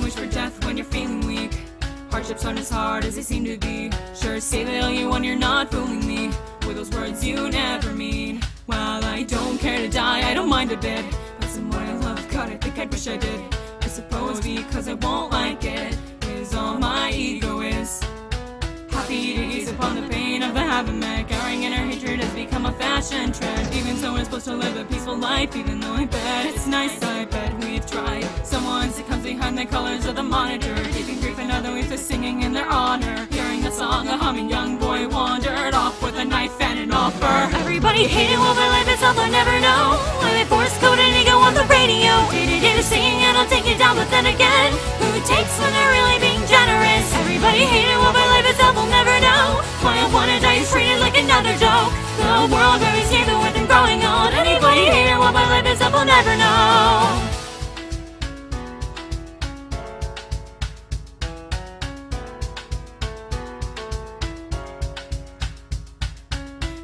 wish for death when you're feeling weak. Hardships aren't as hard as they seem to be. Sure, say that all you want, you're not fooling me. With those words you never mean. Well, I don't care to die, I don't mind a bit. But someone I love, God, I think I'd wish I did. I suppose because I won't like it, is all my ego is. Happy to ease upon the pain of the habit Carrying in her hatred has become a fashion trend. Supposed to live a peaceful life, even though I bet it's nice, I bet we've tried. Someone comes behind the colors of the monitor, keeping grief and other weeps singing in their honor. Hearing the song, a humming young boy wandered off with a knife and an offer. Everybody hated what my life itself, itself, will never know.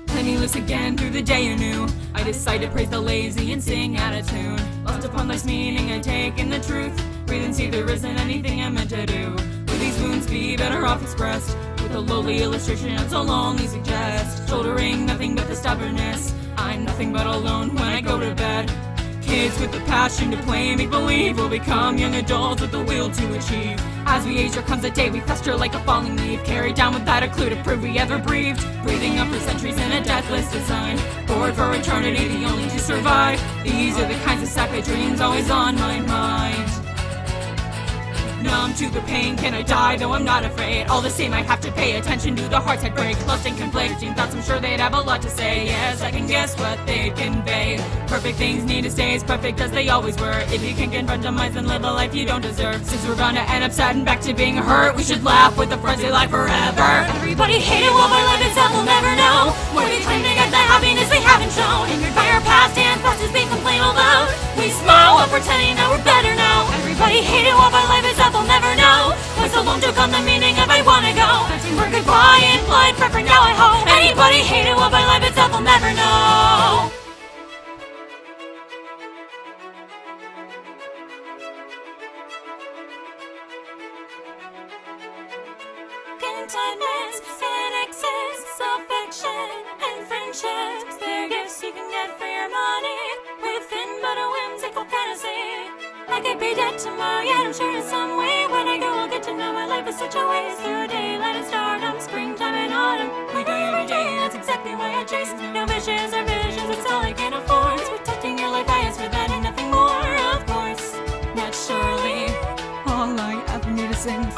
Penniless again through the day anew. I decide to praise the lazy and sing out of tune. Lost upon life's meaning and take in the truth. Breathe and see there isn't anything I'm meant to do. Would these wounds be better off expressed? With a lowly illustration of so you suggest. Shouldering nothing but the stubbornness. I'm nothing but alone when I go to bed. Kids with the passion to play make believe will become young adults with the will to achieve. As we age, there comes a day we fester like a falling leaf, carried down without a clue to prove we ever breathed. Breathing up for centuries in a deathless design, bored for eternity, the only to survive. These are the kinds of sappy dreams always on my mind. Numb to the pain, can I die? Though I'm not afraid. All the same, I have to pay attention to the hearts that break. Lost and conflicting thoughts, I'm sure they'd have a lot to say. Yes, I can guess what they convey. Perfect things need to stay as perfect as they always were. If you can confront them, and live a life you don't deserve. Since we're gonna end up sad and back to being hurt, we should laugh with the friends frenzy like forever. Everybody hated what my life itself will never know. Where we claim to get the happiness we haven't shown. Angered by our past and thoughts is being complained. We smile while pretending that we're better On the meaning of I wanna go. Hunting for goodbye and blood, for now I hope. Anybody hated what my life itself will never know. Contentment and excess, affection and friendships. They're gifts you can get for your money I could be dead tomorrow, yet I'm sure in some way when I go, I'll get to know my life is such a waste. Through daylight and stardom, springtime and autumn. We die every day, that's exactly why I chase. No wishes or visions, it's all I can afford. It's protecting your life, I ask for that and nothing more, of course. Not surely All I ever need to sing.